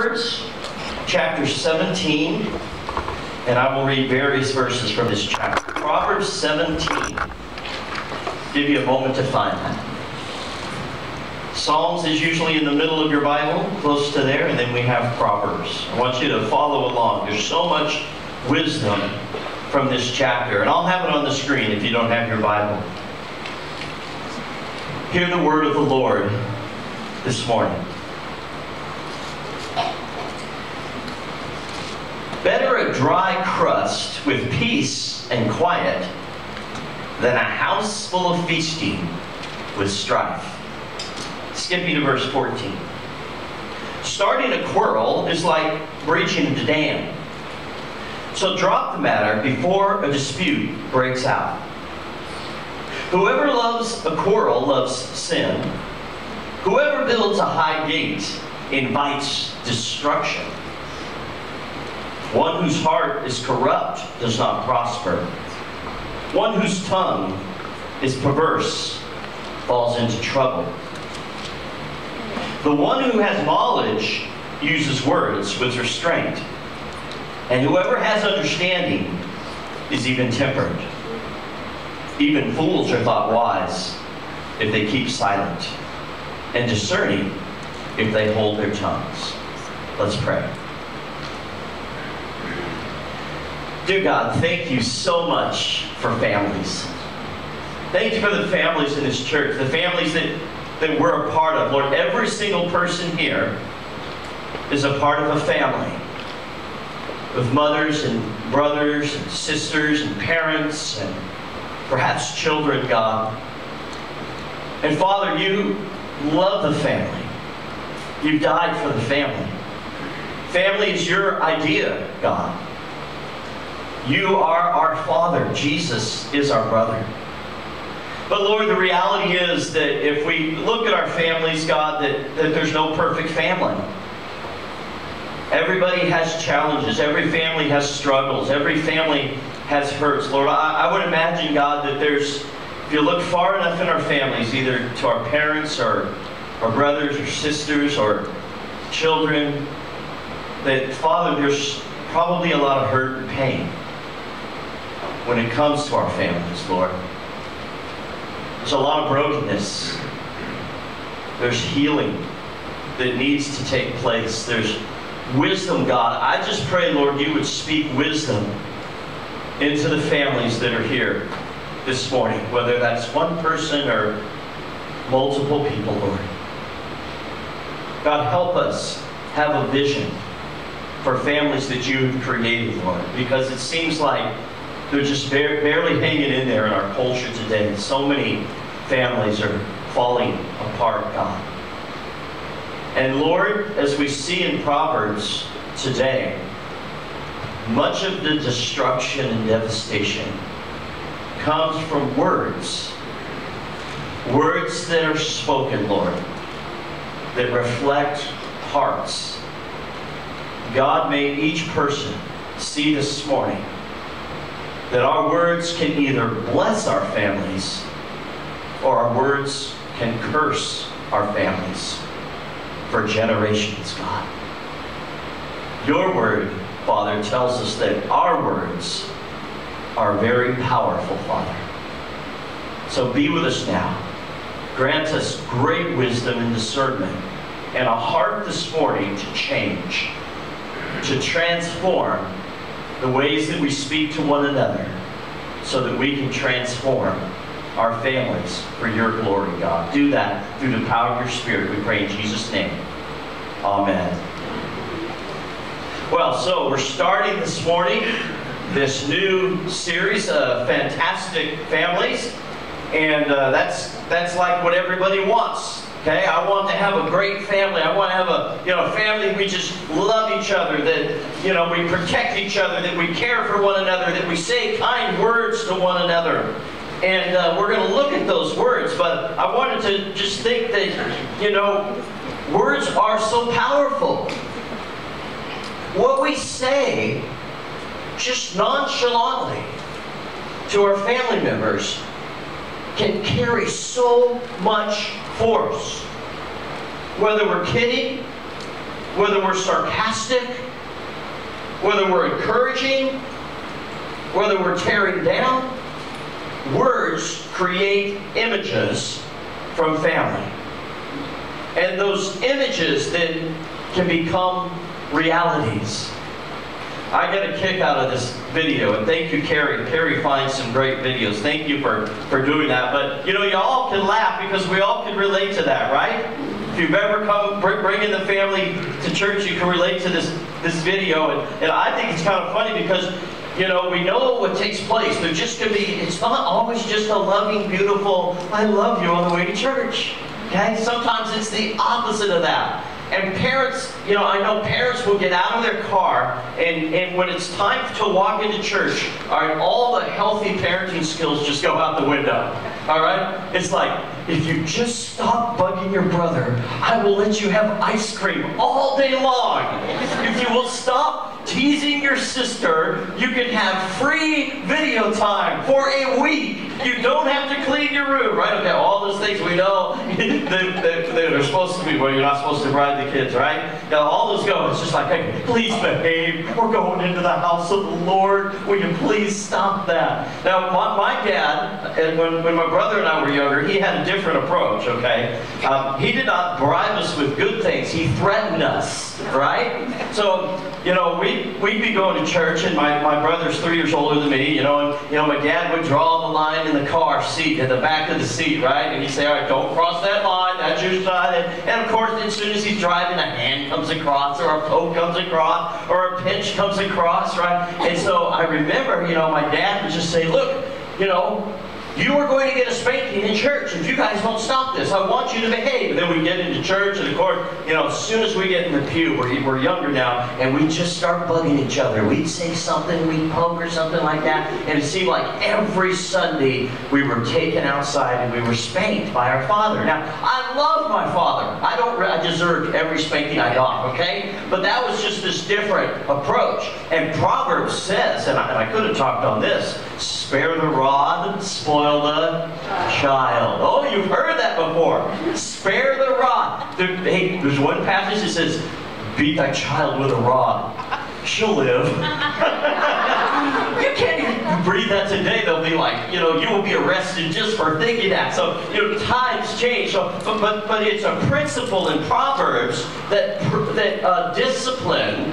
Proverbs chapter 17, and I will read various verses from this chapter. Proverbs 17. Give you a moment to find that. Psalms is usually in the middle of your Bible, close to there, and then we have Proverbs. I want you to follow along. There's so much wisdom from this chapter, and I'll have it on the screen if you don't have your Bible. Hear the word of the Lord this morning. Better a dry crust with peace and quiet than a house full of feasting with strife. Skipping to verse 14. Starting a quarrel is like breaching the dam. So drop the matter before a dispute breaks out. Whoever loves a quarrel loves sin. Whoever builds a high gate invites destruction. One whose heart is corrupt does not prosper. One whose tongue is perverse falls into trouble. The one who has knowledge uses words with restraint, and whoever has understanding is even tempered. Even fools are thought wise if they keep silent, and discerning if they hold their tongues. Let's pray. Dear God, thank you so much for families. Thank you for the families in this church, the families that, that we're a part of. Lord, every single person here is a part of a family with mothers and brothers and sisters and parents and perhaps children, God. And Father, you love the family. You died for the family. Family is your idea, God. You are our Father. Jesus is our brother. But Lord, the reality is that if we look at our families, God, that, that there's no perfect family. Everybody has challenges. Every family has struggles. Every family has hurts. Lord, I, I would imagine, God, that there's, if you look far enough in our families, either to our parents or our brothers or sisters or children, that, Father, there's probably a lot of hurt and pain when it comes to our families, Lord. There's a lot of brokenness. There's healing that needs to take place. There's wisdom, God. I just pray, Lord, you would speak wisdom into the families that are here this morning, whether that's one person or multiple people, Lord. God, help us have a vision for families that you have created, Lord, because it seems like they're just barely hanging in there in our culture today. So many families are falling apart, God. And Lord, as we see in Proverbs today, much of the destruction and devastation comes from words. Words that are spoken, Lord, that reflect hearts. God made each person see this morning that our words can either bless our families or our words can curse our families for generations, God. Your word, Father, tells us that our words are very powerful, Father. So be with us now. Grant us great wisdom and discernment and a heart this morning to change, to transform the ways that we speak to one another so that we can transform our families for your glory, God. Do that through the power of your Spirit. We pray in Jesus' name. Amen. Well, so we're starting this morning this new series of fantastic families, and uh, that's that's like what everybody wants. Okay, I want to have a great family. I want to have a you know family we just love each other, that you know we protect each other, that we care for one another, that we say kind words to one another. And uh, we're going to look at those words, but I wanted to just think that you know words are so powerful. What we say just nonchalantly to our family members can carry so much force. Whether we're kidding, whether we're sarcastic, whether we're encouraging, whether we're tearing down, words create images from family. And those images then can become realities. I get a kick out of this video, and thank you, Carrie. Carrie finds some great videos. Thank you for, for doing that. But, you know, you all can laugh because we all can relate to that, right? If you've ever come bringing the family to church, you can relate to this, this video. And, and I think it's kind of funny because, you know, we know what takes place. There just can be, it's not always just a loving, beautiful, I love you on the way to church. Okay? Sometimes it's the opposite of that. And parents, you know, I know parents will get out of their car, and, and when it's time to walk into church, all right, all the healthy parenting skills just go out the window. All right? It's like, if you just stop bugging your brother, I will let you have ice cream all day long. If you will stop teasing your sister, you can have free video time for a week. You don't have to clean your room, right? Okay, all those things we know that, are supposed to be where you're not supposed to bribe the kids, right? Now, all those go. It's just like, hey, please behave. We're going into the house of the Lord. Will you please stop that? Now, my, my dad, and when, when my brother and I were younger, he had a different approach, okay? Um, he did not bribe us with good things. He threatened us, right? So, you know, we, we'd be going to church, and my, my brother's three years older than me, you know, and, you know, my dad would draw the line in the car seat, in the back of the seat, right? And he'd say, all right, don't cross that line, that's your side. And, and of course, as soon as he's driving, a hand comes across, or a poke comes across, or a pinch comes across, right? And so I remember, you know, my dad would just say, look, you know, you are going to get a spanking in church if you guys don't stop this. I want you to behave. And then we get into church, and of course, you know, as soon as we get in the pew, we're, we're younger now, and we just start bugging each other. We'd say something, we'd poke or something like that, and it seemed like every Sunday we were taken outside and we were spanked by our father. Now, I love my father. I don't. I deserved every spanking I got. Okay, but that was just this different approach. And Proverbs says, and I, and I could have talked on this: spare the rod, spoil spoil the child. Oh, you've heard that before. Spare the rod. There, hey, there's one passage that says, beat thy child with a rod. She'll live. you can't even breathe that today. They'll be like, you know, you will be arrested just for thinking that. So, you know, times change. So, but, but, but it's a principle in Proverbs that, that uh, discipline,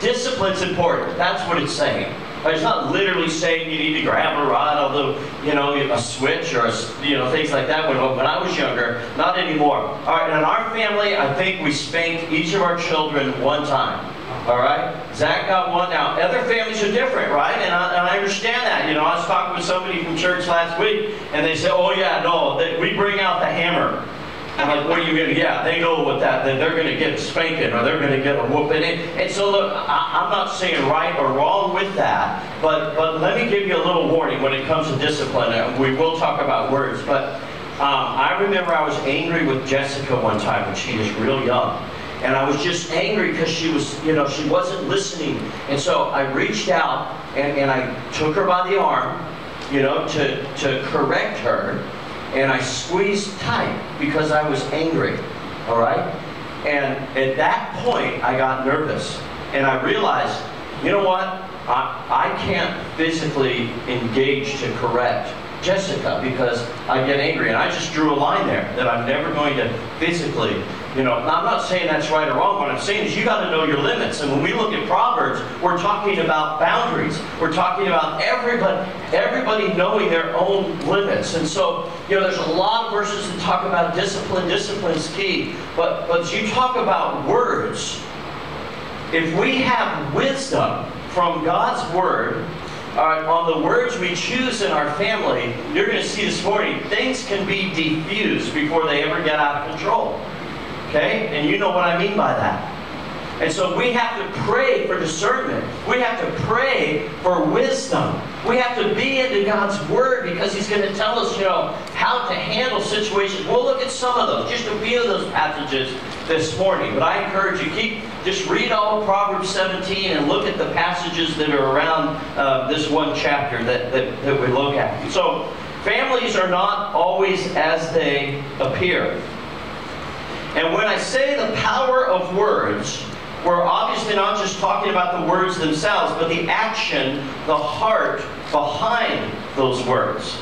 discipline's important. That's what it's saying. It's not literally saying you need to grab a rod, although, you know, a switch or, a, you know, things like that. When, when I was younger, not anymore. All right, in our family, I think we spanked each of our children one time. All right? Zach got one. Now, other families are different, right? And I, and I, understand that. You know, I was talking with somebody from church last week, and they said, oh, yeah, no, they, we bring out the hammer. I'm like, what are you going to, yeah, they know what that, they're going to get spanking or they're going to get a whooping. And, and so look, I, am not saying right or wrong with that, but, but let me give you a little warning when it comes to discipline. And we will talk about words, but um, I remember I was angry with Jessica one time when she was real young. And I was just angry because she was, you know, she wasn't listening. And so I reached out and, and I took her by the arm, you know, to, to correct her and I squeezed tight because I was angry, all right? And at that point, I got nervous. And I realized, you know what? I, I can't physically engage to correct Jessica because I get angry. And I just drew a line there that I'm never going to physically you know, I'm not saying that's right or wrong. What I'm saying is you got to know your limits. And when we look at Proverbs, we're talking about boundaries. We're talking about everybody, everybody knowing their own limits. And so, you know, there's a lot of verses that talk about discipline. Discipline's key. But but you talk about words. If we have wisdom from God's word, on the words we choose in our family, you're going to see this morning, things can be diffused before they ever get out of control. Okay? And you know what I mean by that. And so we have to pray for discernment. We have to pray for wisdom. We have to be into God's Word because He's going to tell us, you know, how to handle situations. We'll look at some of those, just a few of those passages this morning. But I encourage you, keep just read all Proverbs 17 and look at the passages that are around uh, this one chapter that, that, that we look at. So families are not always as they appear. And when I say the power of words, we're obviously not just talking about the words themselves, but the action, the heart behind those words.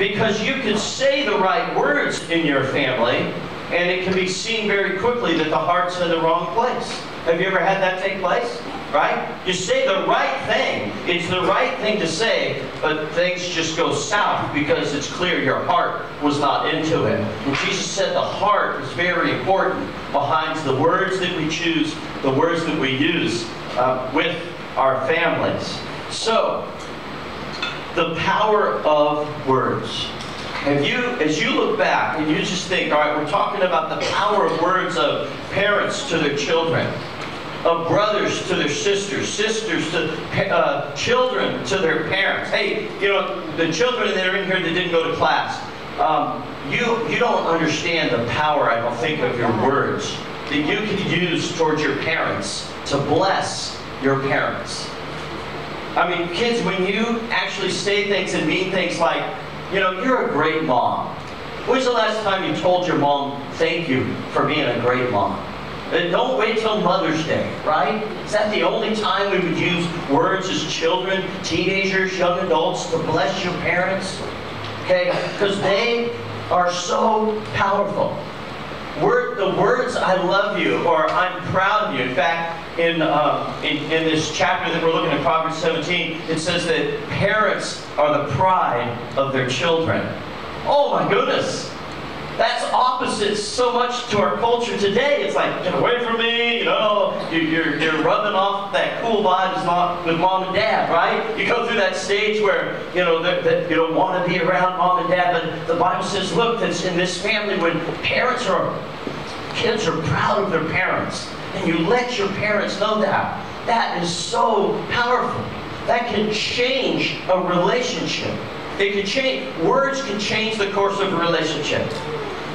Because you can say the right words in your family, and it can be seen very quickly that the heart's in the wrong place. Have you ever had that take place? Right? You say the right thing. It's the right thing to say, but things just go south because it's clear your heart was not into it. And Jesus said the heart is very important behind the words that we choose, the words that we use uh, with our families. So, the power of words. Have you, as you look back and you just think, all right, we're talking about the power of words of parents to their children, of brothers to their sisters, sisters to uh, children to their parents. Hey, you know, the children that are in here that didn't go to class, um, you, you don't understand the power, I don't think, of your words that you can use towards your parents to bless your parents. I mean, kids, when you actually say things and mean things like, you know, you're a great mom. When's the last time you told your mom, thank you for being a great mom? And don't wait till Mother's Day, right? Is that the only time we would use words as children, teenagers, young adults to bless your parents? Okay? Because they are so powerful. Word, the words "I love you" or "I'm proud of you." In fact, in, um, in in this chapter that we're looking at, Proverbs 17, it says that parents are the pride of their children. Oh my goodness! That's opposite so much to our culture today. It's like, get away from me, you know, you're, you're rubbing off that cool vibe is not with mom and dad, right? You go through that stage where, you know, that, that you don't want to be around mom and dad, but the Bible says, look, that's in this family when parents are, kids are proud of their parents, and you let your parents know that. That is so powerful. That can change a relationship. It can change, words can change the course of a relationship.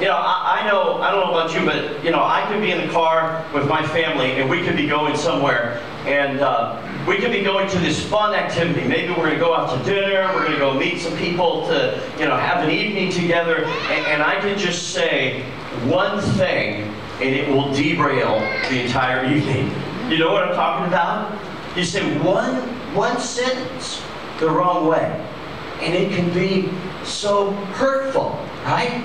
You know, I, I, know, I don't know about you, but, you know, I could be in the car with my family and we could be going somewhere and uh, we could be going to this fun activity. Maybe we're going to go out to dinner, we're going to go meet some people to, you know, have an evening together, and, and I can just say one thing and it will derail the entire evening. You know what I'm talking about? You say one, one sentence the wrong way, and it can be so hurtful, right?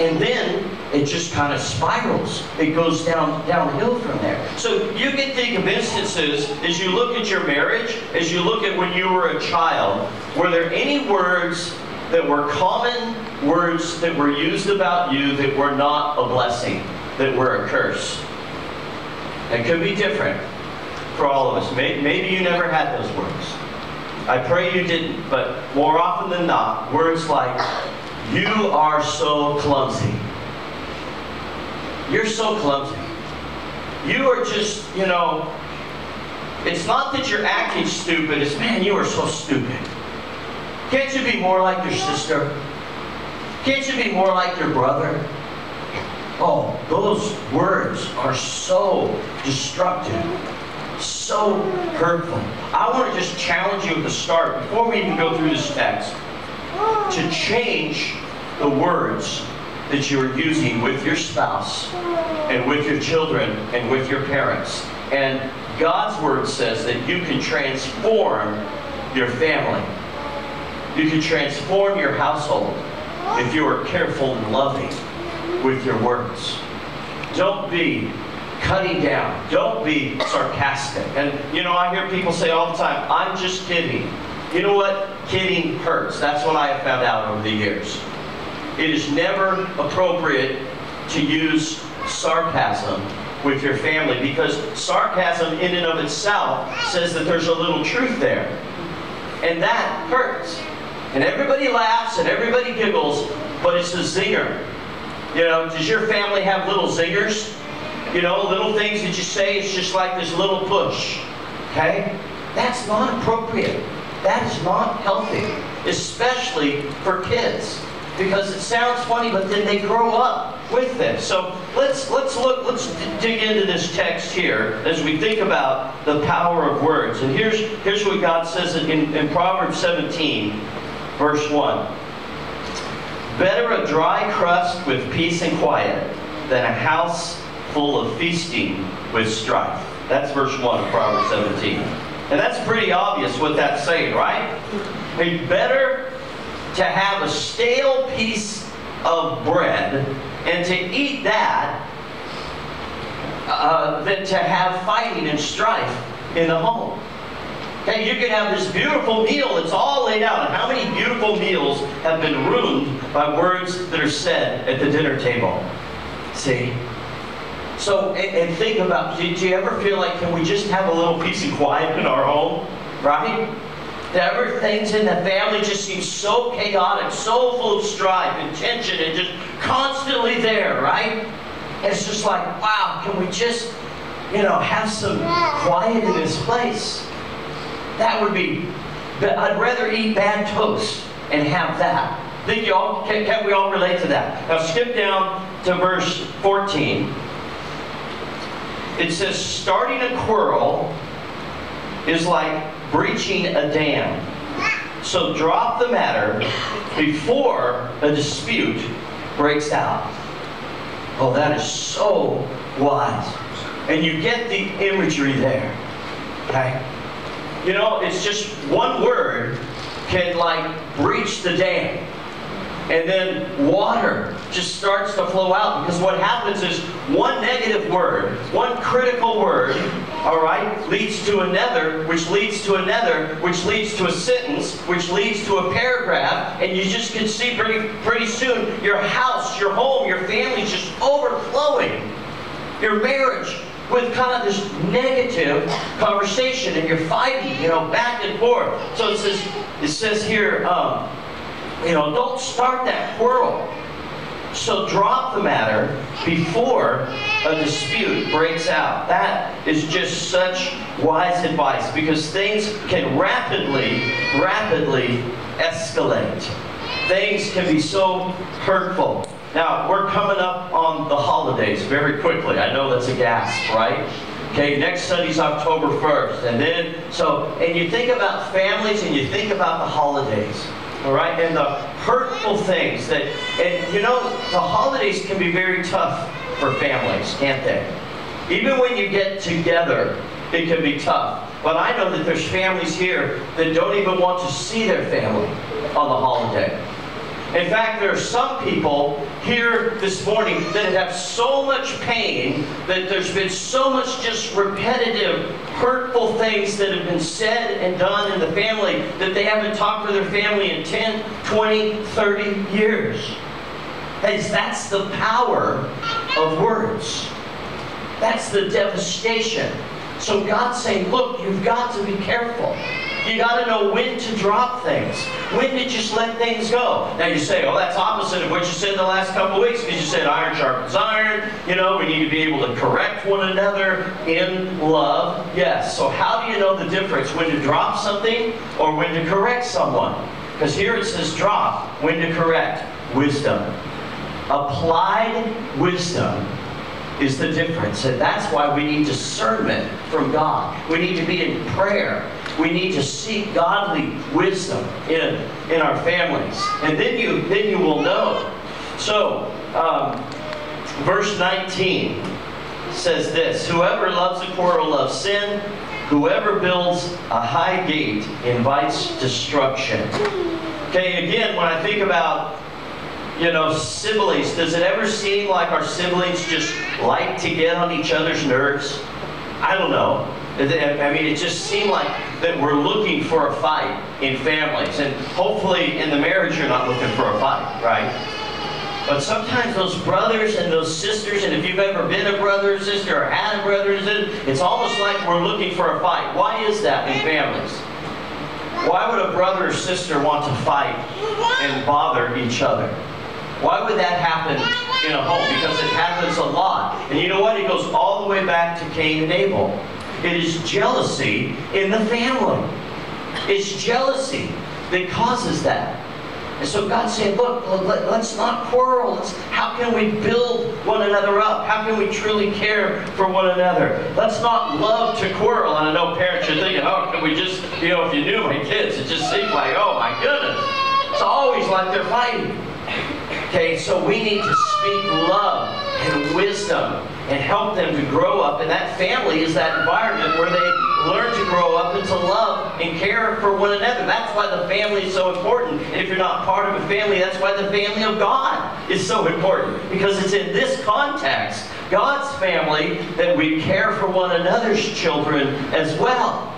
And then it just kind of spirals. It goes down downhill from there. So you can think of instances as you look at your marriage, as you look at when you were a child, were there any words that were common words that were used about you that were not a blessing, that were a curse? It could be different for all of us. Maybe you never had those words. I pray you didn't, but more often than not, words like you are so clumsy. You're so clumsy. You are just, you know, it's not that you're acting stupid, it's man, you are so stupid. Can't you be more like your sister? Can't you be more like your brother? Oh, those words are so destructive, so hurtful. I want to just challenge you at the start, before we even go through this text, to change the words that you are using with your spouse and with your children and with your parents. And God's word says that you can transform your family. You can transform your household if you are careful and loving with your words. Don't be cutting down. Don't be sarcastic. And, you know, I hear people say all the time, I'm just kidding. You know what? Kidding hurts. That's what I have found out over the years. It is never appropriate to use sarcasm with your family because sarcasm in and of itself says that there's a little truth there. And that hurts. And everybody laughs and everybody giggles, but it's a zinger. You know, does your family have little zingers? You know, little things that you say, it's just like this little push. Okay? That's not appropriate. That is not healthy, especially for kids. Because it sounds funny, but then they grow up with this. So let's let's look, let's dig into this text here as we think about the power of words. And here's here's what God says in, in Proverbs 17, verse 1. Better a dry crust with peace and quiet than a house full of feasting with strife. That's verse 1 of Proverbs 17. And that's pretty obvious what that's saying, right? A better to have a stale piece of bread and to eat that uh, than to have fighting and strife in the home. Okay, you can have this beautiful meal that's all laid out. And how many beautiful meals have been ruined by words that are said at the dinner table? See? So, and, and think about, do you ever feel like, can we just have a little peace and quiet in our home? Right? Ever things in the family just seem so chaotic, so full of strife and tension and just constantly there, right? And it's just like, wow, can we just, you know, have some quiet in this place? That would be, I'd rather eat bad toast and have that. Think you all, can, can we all relate to that? Now skip down to verse 14. It says, starting a quarrel is like breaching a dam. So drop the matter before a dispute breaks out. Oh, that is so wise. And you get the imagery there. Okay? You know, it's just one word can like breach the dam. And then water just starts to flow out because what happens is one negative word, one critical word, all right, leads to another, which leads to another, which leads to a sentence, which leads to a paragraph, and you just can see pretty pretty soon your house, your home, your family just overflowing. Your marriage with kind of this negative conversation and you're fighting, you know, back and forth. So it says, it says here, um, you know, don't start that quarrel. So drop the matter before a dispute breaks out. That is just such wise advice because things can rapidly, rapidly escalate. Things can be so hurtful. Now, we're coming up on the holidays very quickly. I know that's a gasp, right? Okay, next Sunday's October 1st. And then, so, and you think about families and you think about the holidays, all right? And the hurtful things that, and you know, the holidays can be very tough for families, can't they? Even when you get together, it can be tough. But I know that there's families here that don't even want to see their family on the holiday. In fact, there are some people here this morning that have so much pain that there's been so much just repetitive, hurtful things that have been said and done in the family that they haven't talked to their family in 10, 20, 30 years. Guys, that's the power of words. That's the devastation. So God's saying, look, you've got to be careful. You got to know when to drop things. When to just let things go. Now you say, oh, that's opposite of what you said the last couple of weeks because you said iron sharpens iron. You know, we need to be able to correct one another in love. Yes. So how do you know the difference when to drop something or when to correct someone? Because here it says drop, when to correct. Wisdom. Applied wisdom is the difference. And that's why we need discernment from God. We need to be in prayer. We need to seek godly wisdom in, in our families. And then you, then you will know. So, um, verse 19 says this Whoever loves a quarrel loves sin. Whoever builds a high gate invites destruction. Okay, again, when I think about you know, siblings, does it ever seem like our siblings just like to get on each other's nerves? I don't know. I mean, it just seemed like that we're looking for a fight in families. And hopefully in the marriage you're not looking for a fight, right? But sometimes those brothers and those sisters, and if you've ever been a brother or sister or had a brother or sister, it's almost like we're looking for a fight. Why is that in families? Why would a brother or sister want to fight and bother each other? Why would that happen in a home? Because it happens a lot. And you know what? It goes all the way back to Cain and Abel. It is jealousy in the family. It's jealousy that causes that. And so God saying, look, let, us not quarrel. Let's, how can we build one another up? How can we truly care for one another? Let's not love to quarrel. And I know parents are thinking, oh, can we just, you know, if you knew my kids, it just seems like, oh my goodness. It's always like they're fighting. Okay, so we need to speak love and wisdom and help them to grow up. And that family is that environment where they learn to grow up and to love and care for one another. That's why the family is so important. And if you're not part of a family, that's why the family of God is so important. Because it's in this context, God's family, that we care for one another's children as well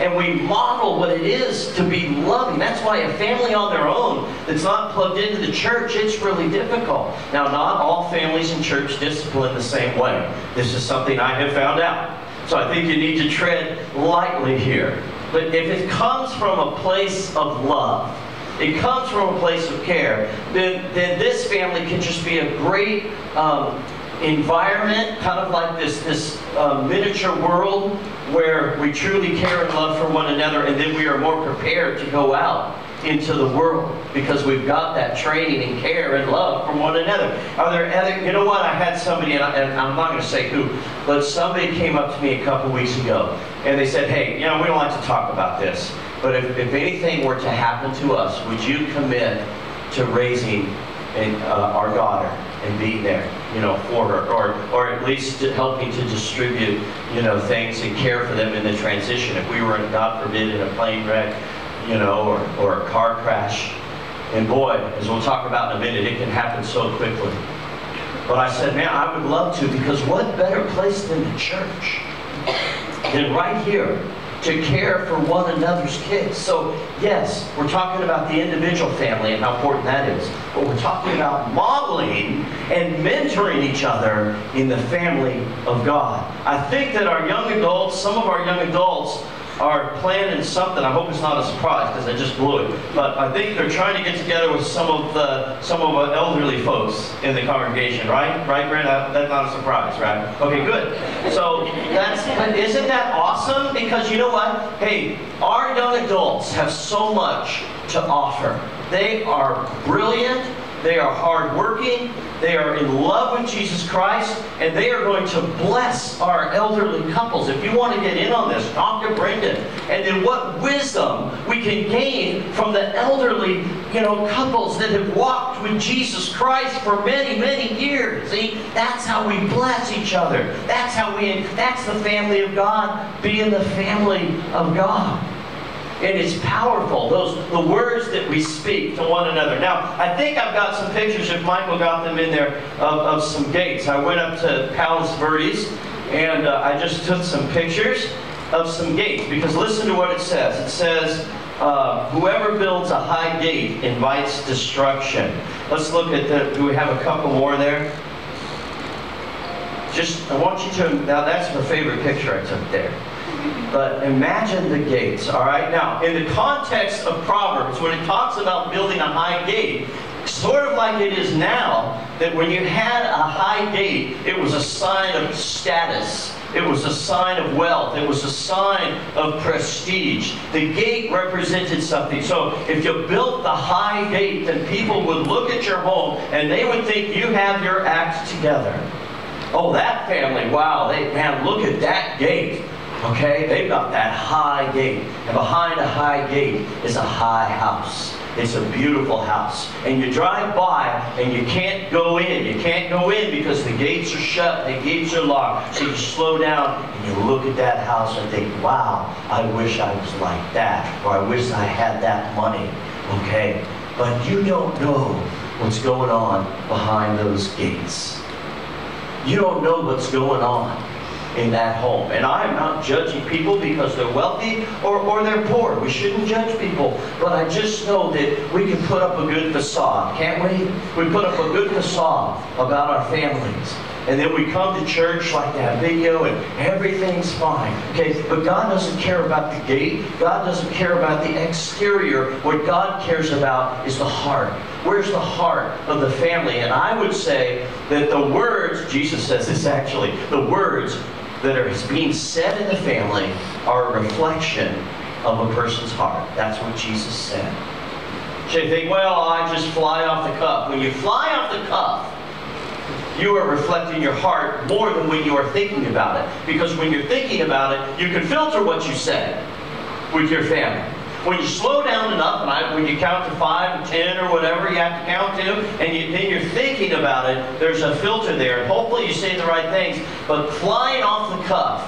and we model what it is to be loving. That's why a family on their own that's not plugged into the church, it's really difficult. Now, not all families in church discipline the same way. This is something I have found out. So I think you need to tread lightly here. But if it comes from a place of love, it comes from a place of care, then, then this family can just be a great um, environment, kind of like this, this uh, miniature world where we truly care and love for one another, and then we are more prepared to go out into the world because we've got that training and care and love from one another. Are there other, you know what? I had somebody, and, I, am not going to say who, but somebody came up to me a couple weeks ago and they said, hey, you know, we don't like to talk about this, but if, if anything were to happen to us, would you commit to raising uh, our daughter and being there, you know, for her, or or at least helping to distribute, you know, things and care for them in the transition. If we were, God forbid, in a plane wreck, you know, or, or a car crash, and boy, as we'll talk about in a minute, it can happen so quickly. But I said, man, I would love to because what better place than the church? Than right here to care for one another's kids. So, yes, we're talking about the individual family and how important that is. But we're talking about modeling and mentoring each other in the family of God. I think that our young adults, some of our young adults, are planning something. I hope it's not a surprise because I just blew it. But I think they're trying to get together with some of the some of the elderly folks in the congregation, right? Right, Brent? That's not a surprise, right? Okay, good. So that's isn't that awesome? Because you know what? Hey, our young adults have so much to offer. They are brilliant. They are hardworking. They are in love with Jesus Christ, and they are going to bless our elderly couples. If you want to get in on this, talk to Brendan. And then what wisdom we can gain from the elderly, you know, couples that have walked with Jesus Christ for many, many years. See, that's how we bless each other. That's how we, that's the family of God being the family of God and it's powerful. Those the words that we speak to one another. Now, I think I've got some pictures. If Michael got them in there of, of some gates, I went up to Palos Verdes and uh, I just took some pictures of some gates because listen to what it says. It says. Uh, whoever builds a high gate invites destruction. Let's look at the, do we have a couple more there? Just, I want you to, now that's my favorite picture I took there. But imagine the gates, all right? Now, in the context of Proverbs, when it talks about building a high gate, sort of like it is now, that when you had a high gate, it was a sign of status. It was a sign of wealth. It was a sign of prestige. The gate represented something. So if you built the high gate, then people would look at your home and they would think you have your act together. Oh, that family, wow, they, man, look at that gate. Okay? They've got that high gate. And behind a high gate is a high house. It's a beautiful house. And you drive by and you can't go in. You can't go in because the gates are shut, the gates are locked. So you slow down and you look at that house and think, wow, I wish I was like that. Or I wish I had that money. Okay? But you don't know what's going on behind those gates. You don't know what's going on in that home. And I am not judging people because they're wealthy or, or they're poor. We shouldn't judge people. But I just know that we can put up a good facade, can't we? We put up a good facade about our families. And then we come to church like that video and everything's fine. Okay, but God doesn't care about the gate. God doesn't care about the exterior. What God cares about is the heart. Where's the heart of the family? And I would say that the words, Jesus says this actually, the words that are being said in the family are a reflection of a person's heart. That's what Jesus said. So you think, well, I just fly off the cuff. When you fly off the cuff, you are reflecting your heart more than when you are thinking about it. Because when you're thinking about it, you can filter what you say with your family. When you slow down enough, and I, when you count to five or ten or whatever you have to count to, and you, then you're thinking about it, there's a filter there, and hopefully you say the right things. But flying off the cuff,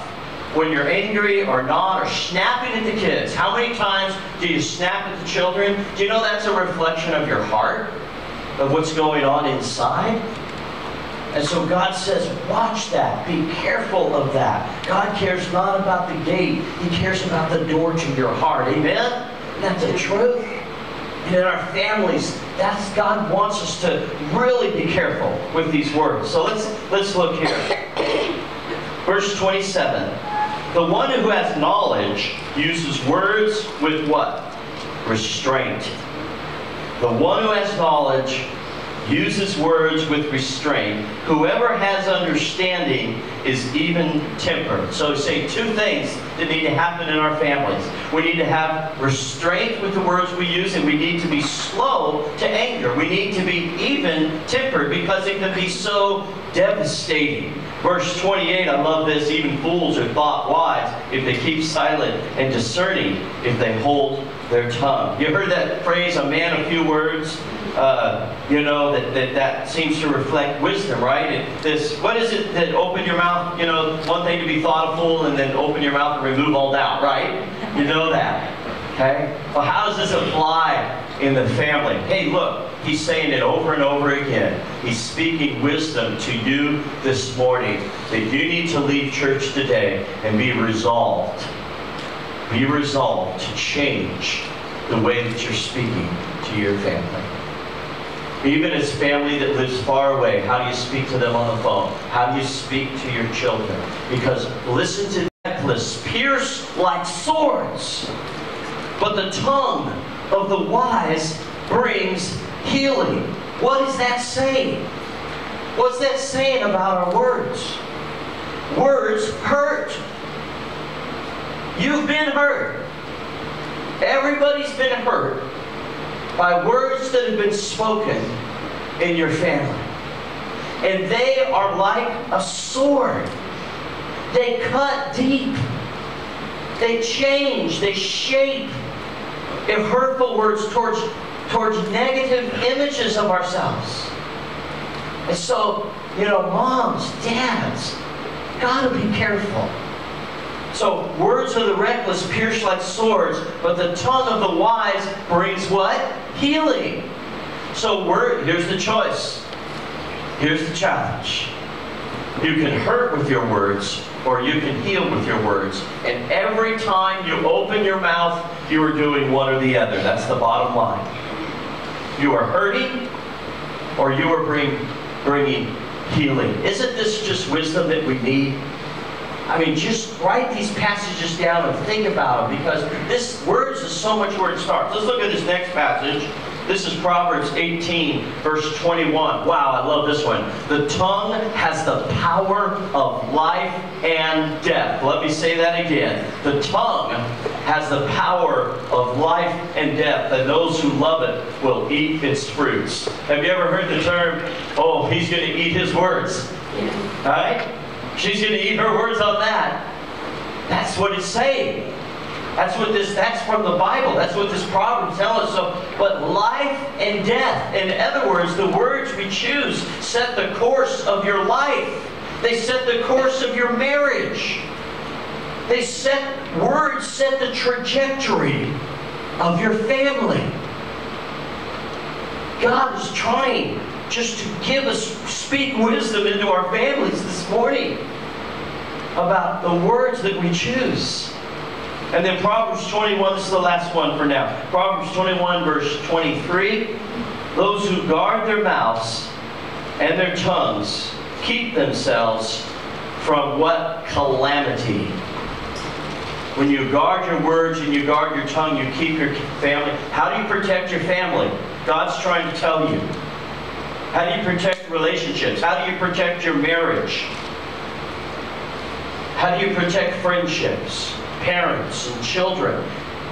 when you're angry or not, or snapping at the kids. How many times do you snap at the children? Do you know that's a reflection of your heart, of what's going on inside? And so God says, watch that. Be careful of that. God cares not about the gate. He cares about the door to your heart. Amen? That's the truth. And in our families, that's God wants us to really be careful with these words. So let's let's look here. Verse 27. The one who has knowledge uses words with what? Restraint. The one who has knowledge uses words with restraint. Whoever has understanding is even tempered. So say two things that need to happen in our families. We need to have restraint with the words we use, and we need to be slow to anger. We need to be even tempered because it can be so devastating. Verse 28, I love this. Even fools are thought wise if they keep silent, and discerning if they hold their tongue. You heard that phrase, a man of few words? Uh, you know, that, that that seems to reflect wisdom, right? This, what is it that open your mouth, you know, one thing to be thoughtful and then open your mouth and remove all doubt, right? You know that. Okay? Well, how does this apply in the family? Hey, look, he's saying it over and over again. He's speaking wisdom to you this morning that you need to leave church today and be resolved. Be resolved to change the way that you're speaking to your family. Even as family that lives far away, how do you speak to them on the phone? How do you speak to your children? Because listen to necklace, pierce like swords. But the tongue of the wise brings healing. What is that saying? What's that saying about our words? Words hurt. You've been hurt. Everybody's been hurt by words that have been spoken in your family. And they are like a sword. They cut deep. They change. They shape. If hurtful words towards, towards negative images of ourselves. And so, you know, moms, dads, gotta be careful. So words of the reckless pierce like swords, but the tongue of the wise brings what? Healing. So word, here's the choice. Here's the challenge. You can hurt with your words, or you can heal with your words. And every time you open your mouth, you are doing one or the other. That's the bottom line. You are hurting, or you are bring, bringing healing. Isn't this just wisdom that we need? I mean, just write these passages down and think about them because this words is so much where it starts. Let's look at this next passage. This is Proverbs 18, verse 21. Wow, I love this one. The tongue has the power of life and death. Let me say that again. The tongue has the power of life and death, and those who love it will eat its fruits. Have you ever heard the term, oh, he's going to eat his words? All right? She's going to eat her words on that. That's what it's saying. That's what this, that's from the Bible. That's what this proverb tells us. So, but life and death, in other words, the words we choose set the course of your life. They set the course of your marriage. They set, words set the trajectory of your family. God is trying just to give us, speak wisdom into our families this morning about the words that we choose. And then Proverbs 21, this is the last one for now. Proverbs 21, verse 23. Those who guard their mouths and their tongues keep themselves from what calamity? When you guard your words and you guard your tongue, you keep your family. How do you protect your family? God's trying to tell you. How do you protect relationships? How do you protect your marriage? How do you protect friendships, parents, and children?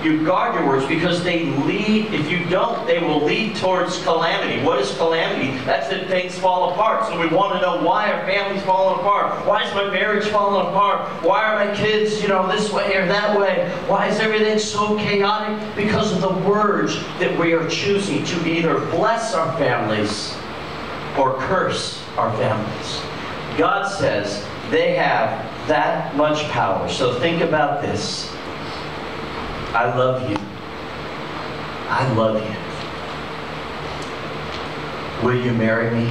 You guard your words because they lead, if you don't, they will lead towards calamity. What is calamity? That's that things fall apart. So we want to know why are families falling apart? Why is my marriage falling apart? Why are my kids, you know, this way or that way? Why is everything so chaotic? Because of the words that we are choosing to either bless our families or curse our families. God says they have that much power. So think about this. I love you. I love you. Will you marry me?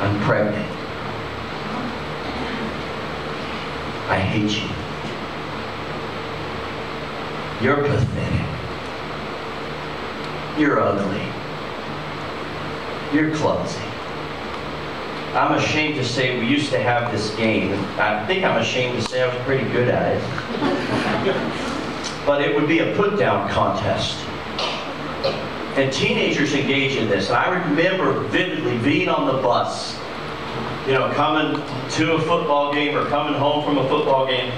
I'm pregnant. I hate you. You're pathetic. You're ugly. You're clumsy. I'm ashamed to say we used to have this game. I think I'm ashamed to say I was pretty good at it. but it would be a put down contest. And teenagers engage in this. And I remember vividly being on the bus, you know, coming to a football game or coming home from a football game,